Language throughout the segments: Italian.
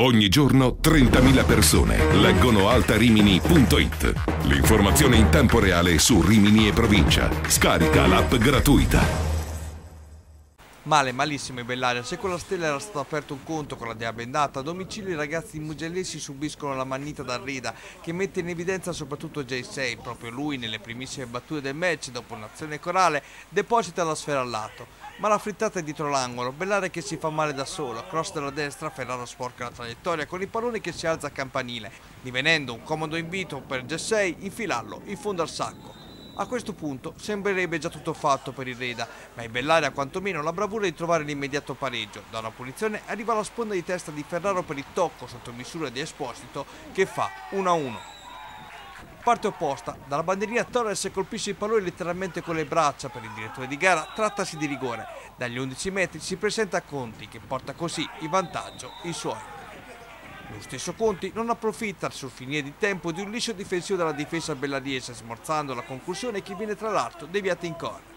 Ogni giorno 30.000 persone leggono altarimini.it. L'informazione in tempo reale su Rimini e provincia. Scarica l'app gratuita. Male, malissimo in Bellaria. Se con la Stella era stato aperto un conto con la diabendata, a domicilio i ragazzi mugellesi subiscono la mannita da Rida, che mette in evidenza soprattutto J6. Proprio lui, nelle primissime battute del match, dopo un'azione corale, deposita la sfera al lato. Ma la frittata è dietro l'angolo, Bellaria che si fa male da solo, cross della destra, Ferraro sporca la traiettoria con il pallone che si alza a campanile, divenendo un comodo invito per J6 infilarlo in fondo al sacco. A questo punto sembrerebbe già tutto fatto per il Reda, ma è Bellaria quantomeno la bravura di trovare l'immediato pareggio. Da una punizione arriva la sponda di testa di Ferraro per il tocco sotto misura di Esposito che fa 1-1. Parte opposta, dalla bandierina Torres colpisce il pallone letteralmente con le braccia per il direttore di gara, trattasi di rigore. Dagli 11 metri si presenta Conti che porta così in vantaggio i suoi. Lo stesso Conti non approfitta sul finire di tempo di un liscio difensivo della difesa bellariese, smorzando la conclusione che viene tra l'altro deviata in corner.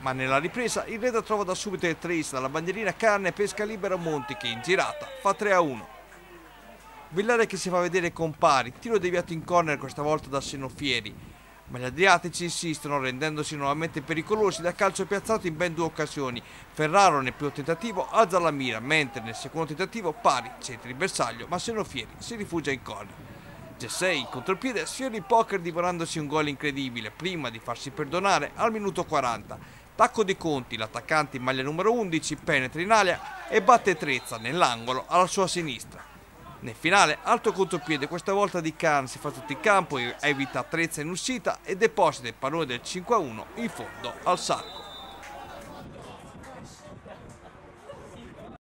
Ma nella ripresa il Reda trova da subito il trace dalla bandierina Carne e pesca libera Monti che in girata fa 3-1. Villare che si fa vedere con pari, tiro deviato in corner questa volta da Senofieri, ma gli adriatici insistono rendendosi nuovamente pericolosi da calcio piazzato in ben due occasioni. Ferraro nel primo tentativo alza la mira, mentre nel secondo tentativo pari, centri il bersaglio, ma Senofieri si rifugia in corner. G6 in contropiede sfiora il poker divorandosi un gol incredibile prima di farsi perdonare al minuto 40. Tacco di Conti, l'attaccante in maglia numero 11, penetra in aria e batte Trezza nell'angolo alla sua sinistra. Nel finale, alto contropiede, questa volta di Khan si fa tutto il campo, evita Trezza in uscita e deposita il pallone del 5-1 in fondo al sacco.